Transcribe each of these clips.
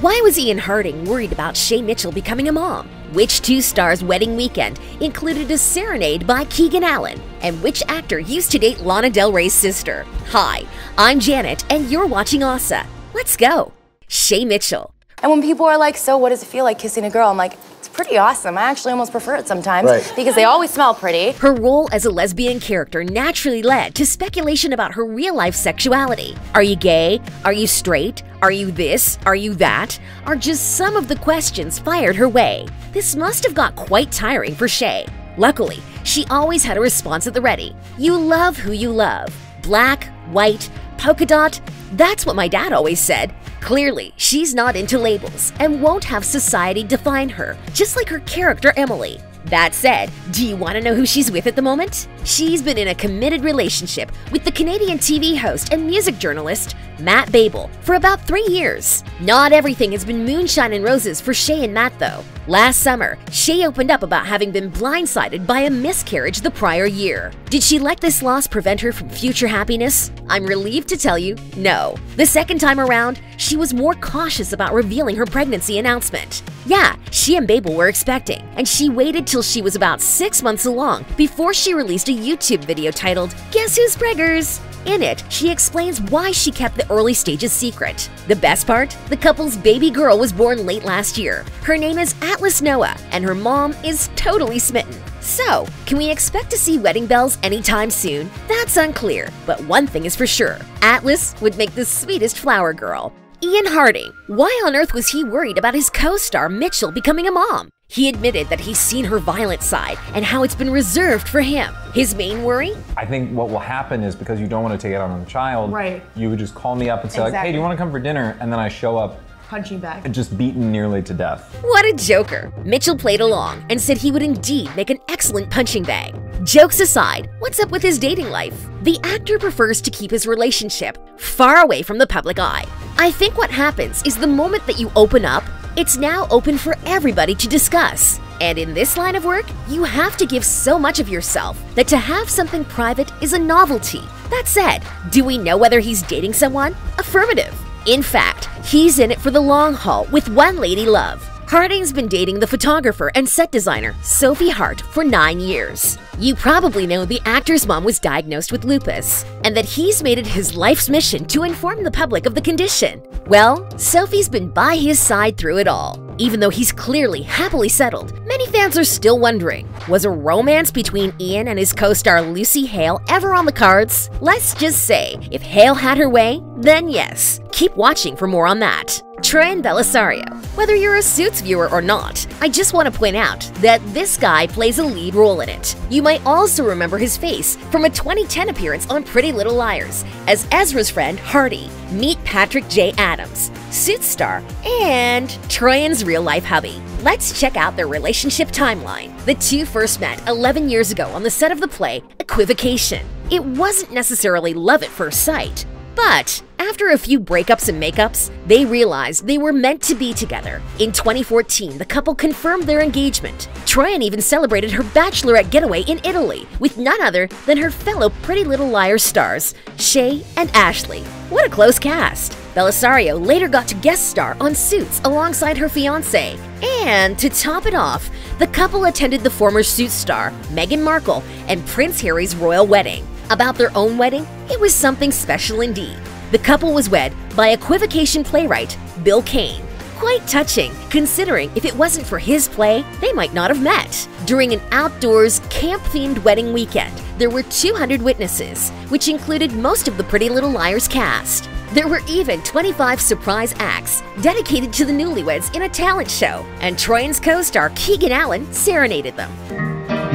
Why was Ian Harding worried about Shay Mitchell becoming a mom? Which two stars' wedding weekend included a serenade by Keegan Allen? And which actor used to date Lana Del Rey's sister? Hi, I'm Janet, and you're watching OSSA. Let's go. Shay Mitchell. And when people are like, so what does it feel like kissing a girl? I'm like, pretty awesome. I actually almost prefer it sometimes Right. because they always smell pretty. Her role as a lesbian character naturally led to speculation about her real life sexuality. Are you gay? Are you straight? Are you this? Are you that? Are just some of the questions fired her way. This must have got quite tiring for Shay. Luckily, she always had a response at the ready. You love who you love. Black, white, polka dot. That's what my dad always said. Clearly, she's not into labels and won't have society define her, just like her character Emily. That said, do you want to know who she's with at the moment? She's been in a committed relationship with the Canadian TV host and music journalist Matt Babel for about three years. Not everything has been moonshine and roses for Shay and Matt, though. Last summer, Shay opened up about having been blindsided by a miscarriage the prior year. Did she let this loss prevent her from future happiness? I'm relieved to tell you, no. The second time around, she was more cautious about revealing her pregnancy announcement. Yeah, she and Babel were expecting, and she waited till she was about six months along before she released a YouTube video titled, Guess Who's Preggers? In it, she explains why she kept the early stages secret. The best part? The couple's baby girl was born late last year. Her name is Atlas Noah, and her mom is totally smitten. So, can we expect to see wedding bells anytime soon? That's unclear, but one thing is for sure Atlas would make the sweetest flower girl. Ian Harding. Why on earth was he worried about his co star Mitchell becoming a mom? He admitted that he's seen her violent side and how it's been reserved for him. His main worry? I think what will happen is because you don't want to take it out on the child, Right. you would just call me up and say, like, hey, do you want to come for dinner? And then I show up Punching back. And just beaten nearly to death. What a joker! Mitchell played along and said he would indeed make an excellent punching bag. Jokes aside, what's up with his dating life? The actor prefers to keep his relationship far away from the public eye. I think what happens is the moment that you open up, it's now open for everybody to discuss. And in this line of work, you have to give so much of yourself that to have something private is a novelty. That said, do we know whether he's dating someone? Affirmative. In fact, he's in it for the long haul with one lady love. Harding's been dating the photographer and set designer Sophie Hart for nine years. You probably know the actor's mom was diagnosed with lupus, and that he's made it his life's mission to inform the public of the condition. Well, Sophie's been by his side through it all. Even though he's clearly happily settled, many fans are still wondering was a romance between Ian and his co star Lucy Hale ever on the cards? Let's just say, if Hale had her way, then yes. Keep watching for more on that. Troian Bellisario. Whether you're a Suits viewer or not, I just want to point out that this guy plays a lead role in it. You might also remember his face from a 2010 appearance on Pretty Little Liars as Ezra's friend Hardy. Meet Patrick J. Adams, Suits star, and Troian's real life hubby. Let's check out their relationship timeline. The two first met 11 years ago on the set of the play Equivocation. It wasn't necessarily love at first sight, but after a few breakups and makeups, they realized they were meant to be together. In 2014, the couple confirmed their engagement. Troian even celebrated her bachelorette getaway in Italy with none other than her fellow Pretty Little Liars stars, Shay and Ashley. What a close cast! Bellisario later got to guest star on Suits alongside her fiance. And to top it off, the couple attended the former Suits star, Meghan Markle, and Prince Harry's royal wedding. About their own wedding, it was something special indeed. The couple was wed by equivocation playwright Bill Cain. Quite touching, considering if it wasn't for his play, they might not have met. During an outdoors, camp themed wedding weekend, there were 200 witnesses, which included most of the Pretty Little Liars cast. There were even 25 surprise acts dedicated to the newlyweds in a talent show, and Troian's co star Keegan Allen serenaded them.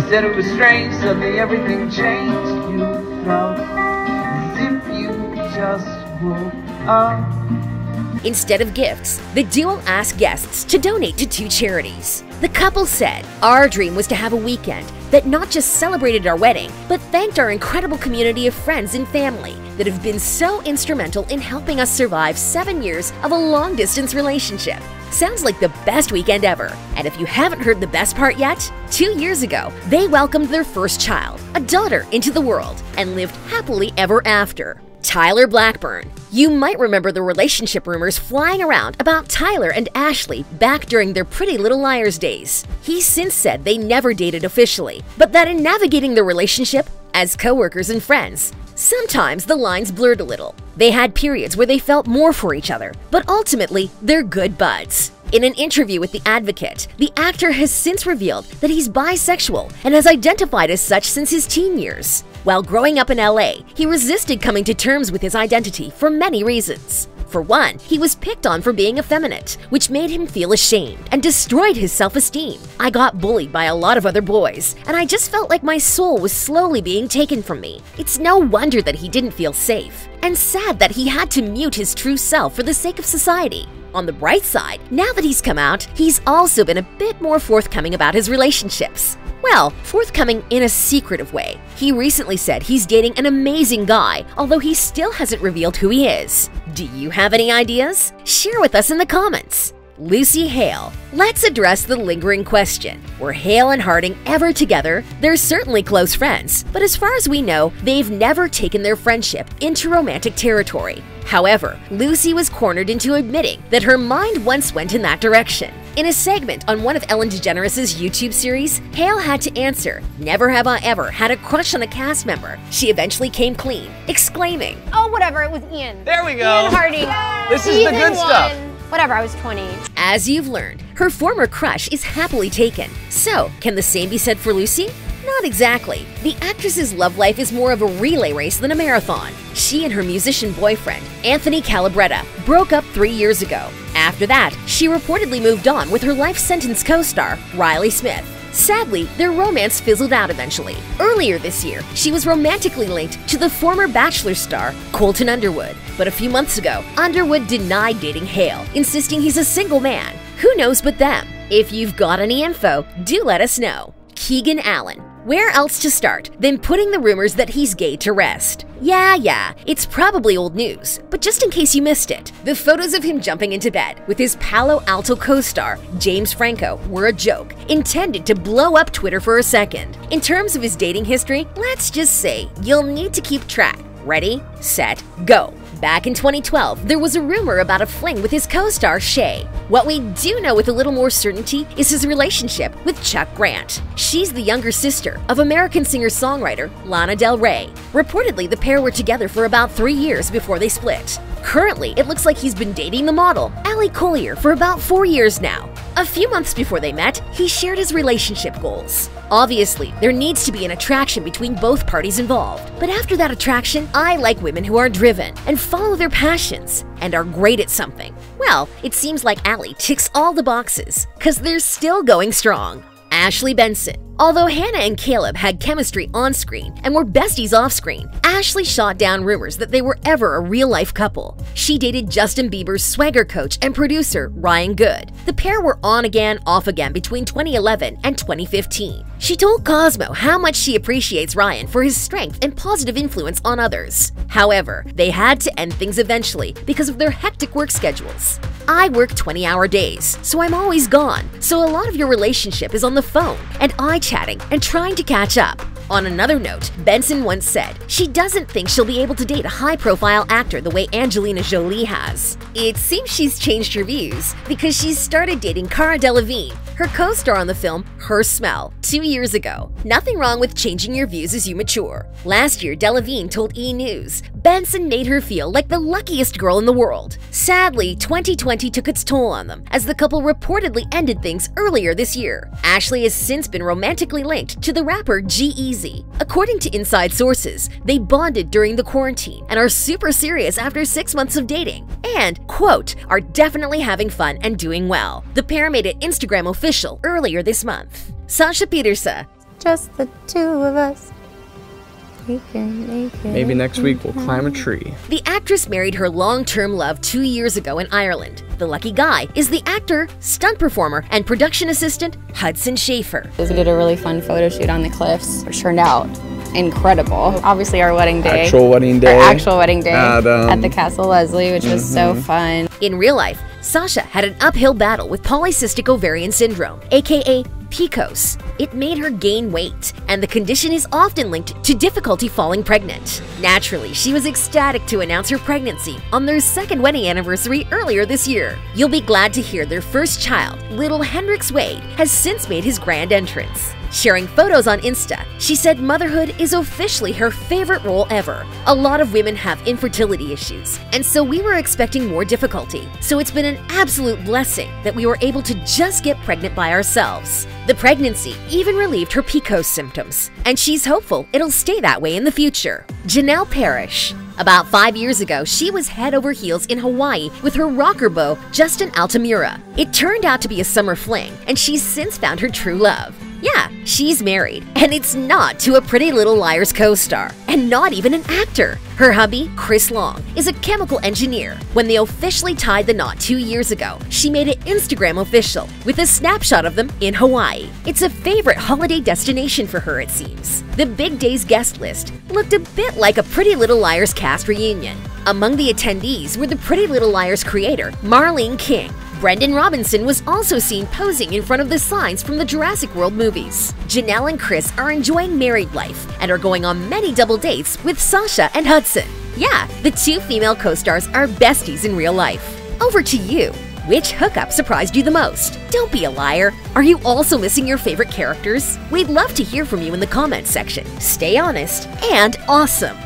Said it was strange, suddenly everything changed. You felt as if you just woke up. Instead of gifts, the duo asked guests to donate to two charities. The couple said, Our dream was to have a weekend that not just celebrated our wedding, but thanked our incredible community of friends and family that have been so instrumental in helping us survive seven years of a long distance relationship. Sounds like the best weekend ever. And if you haven't heard the best part yet, two years ago, they welcomed their first child, a daughter, into the world and lived happily ever after. Tyler Blackburn. You might remember the relationship rumors flying around about Tyler and Ashley back during their Pretty Little Liars days. He's since said they never dated officially, but that in navigating the relationship as coworkers and friends, sometimes the lines blurred a little. They had periods where they felt more for each other, but ultimately, they're good buds. In an interview with The Advocate, the actor has since revealed that he's bisexual and has identified as such since his teen years. While growing up in LA, he resisted coming to terms with his identity for many reasons. For one, he was picked on for being effeminate, which made him feel ashamed and destroyed his self esteem. I got bullied by a lot of other boys, and I just felt like my soul was slowly being taken from me. It's no wonder that he didn't feel safe, and sad that he had to mute his true self for the sake of society. On the bright side, now that he's come out, he's also been a bit more forthcoming about his relationships. Well, forthcoming in a secretive way. He recently said he's dating an amazing guy, although he still hasn't revealed who he is. Do you have any ideas? Share with us in the comments. Lucy Hale. Let's address the lingering question. Were Hale and Harding ever together? They're certainly close friends, but as far as we know, they've never taken their friendship into romantic territory. However, Lucy was cornered into admitting that her mind once went in that direction. In a segment on one of Ellen DeGeneres' YouTube series, Hale had to answer, Never have I ever had a crush on a cast member. She eventually came clean, exclaiming, Oh, whatever, it was Ian. There we go. Ian Harding. This is the Season good stuff. Whatever, I was 20. As you've learned, her former crush is happily taken. So, can the same be said for Lucy? Not exactly. The actress's love life is more of a relay race than a marathon. She and her musician boyfriend, Anthony Kalabretta, broke up three years ago. After that, she reportedly moved on with her life sentence co star, Riley Smith. Sadly, their romance fizzled out eventually. Earlier this year, she was romantically linked to the former Bachelor star, Colton Underwood. But a few months ago, Underwood denied dating Hale, insisting he's a single man. Who knows but them? If you've got any info, do let us know. Keegan Allen. Where else to start than putting the rumors that he's gay to rest? Yeah, yeah, it's probably old news, but just in case you missed it, the photos of him jumping into bed with his Palo Alto co star, James Franco, were a joke, intended to blow up Twitter for a second. In terms of his dating history, let's just say you'll need to keep track. Ready, set, go. Back in 2012, there was a rumor about a fling with his co star Shay. What we do know with a little more certainty is his relationship with Chuck Grant. She's the younger sister of American singer songwriter Lana Del Rey. Reportedly, the pair were together for about three years before they split. Currently, it looks like he's been dating the model, Allie Collier, for about four years now. A few months before they met, he shared his relationship goals. Obviously, there needs to be an attraction between both parties involved. But after that attraction, I like women who are driven and follow their passions and are great at something. Well, it seems like Allie ticks all the boxes, because they're still going strong. Ashley Benson. Although Hannah and Caleb had chemistry on screen and were besties off screen, Ashley shot down rumors that they were ever a real life couple. She dated Justin Bieber's swagger coach and producer, Ryan Good. The pair were on again, off again between 2011 and 2015. She told Cosmo how much she appreciates Ryan for his strength and positive influence on others. However, they had to end things eventually because of their hectic work schedules. I work 20 hour days, so I'm always gone. So a lot of your relationship is on the phone, and I chatting and trying to catch up. On another note, Benson once said she doesn't think she'll be able to date a high profile actor the way Angelina Jolie has. It seems she's changed her views because she's started dating Cara Delevingne, her co star on the film Her Smell, two years ago. Nothing wrong with changing your views as you mature. Last year, Delevingne told E! News Benson made her feel like the luckiest girl in the world. Sadly, 2020 took its toll on them as the couple reportedly ended things earlier this year. Ashley has since been romantically linked to the rapper G-Eazy. According to inside sources, they bonded during the quarantine and are super serious after six months of dating. And, quote, are definitely having fun and doing well. The pair made it Instagram official earlier this month. Sasha Pieterse, Just the two of us. We can make it. Maybe next week we'll climb a tree. The actress married her long term love two years ago in Ireland. The lucky guy is the actor, stunt performer, and production assistant Hudson Sheaffer. We did a really fun photo shoot on the cliffs, which turned out incredible. Obviously, our wedding day. Actual wedding day. Our actual wedding day At, um, at the Castle Leslie, which was so fun. In real life, Sasha had an uphill battle with polycystic ovarian syndrome, aka PCOS. it made her gain weight, and the condition is often linked to difficulty falling pregnant. Naturally, she was ecstatic to announce her pregnancy on their second wedding anniversary earlier this year. You'll be glad to hear their first child, little Hendrix Wade, has since made his grand entrance. Sharing photos on Insta, she said motherhood is officially her favorite role ever. A lot of women have infertility issues, and so we were expecting more difficulty. So it's been an absolute blessing that we were able to just get pregnant by ourselves. The pregnancy even relieved her PCOS symptoms, and she's hopeful it'll stay that way in the future. Janel Parrish. About five years ago, she was head over heels in Hawaii with her rocker beau, Justin Altamura. It turned out to be a summer fling, and she's since found her true love. Yeah, she's married, and it's not to a Pretty Little Liars co star, and not even an actor. Her hubby, Chris Long, is a chemical engineer. When they officially tied the knot two years ago, she made it Instagram official with a snapshot of them in Hawaii. It's a favorite holiday destination for her, it seems. The Big Days guest list looked a bit like a Pretty Little Liars cast reunion. Among the attendees were the Pretty Little Liars creator, Marlene King, Brendan Robinson was also seen posing in front of the signs from the Jurassic World movies. Janel and Chris are enjoying married life and are going on many double dates with Sasha and Hudson. Yeah, the two female co stars are besties in real life. Over to you. Which hookup surprised you the most? Don't be a liar. Are you also missing your favorite characters? We'd love to hear from you in the comments section. Stay honest and awesome.